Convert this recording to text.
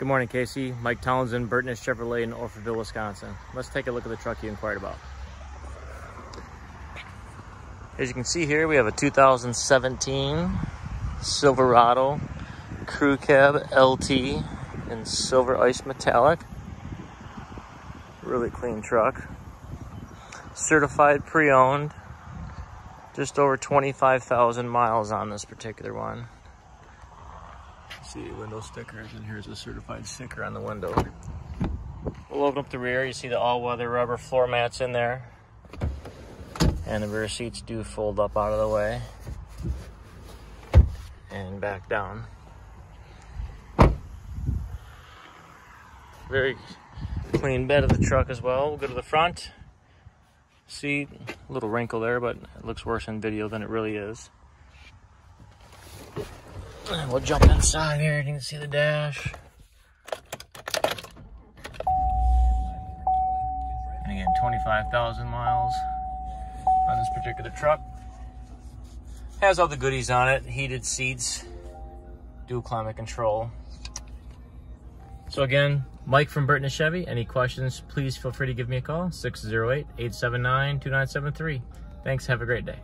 Good morning, Casey. Mike Townsend, Burtness Chevrolet in Orfordville, Wisconsin. Let's take a look at the truck you inquired about. As you can see here, we have a 2017 Silverado Crew Cab LT in silver ice metallic. Really clean truck. Certified pre-owned. Just over 25,000 miles on this particular one see window stickers and here's a certified sticker on the window. We'll open up the rear. You see the all-weather rubber floor mats in there. And the rear seats do fold up out of the way. And back down. Very clean bed of the truck as well. We'll go to the front. See, a little wrinkle there, but it looks worse in video than it really is. We'll jump inside here. You can see the dash. And again, 25,000 miles on this particular truck. Has all the goodies on it. Heated seats, dual climate control. So again, Mike from Burtness Chevy. Any questions, please feel free to give me a call. 608-879-2973. Thanks. Have a great day.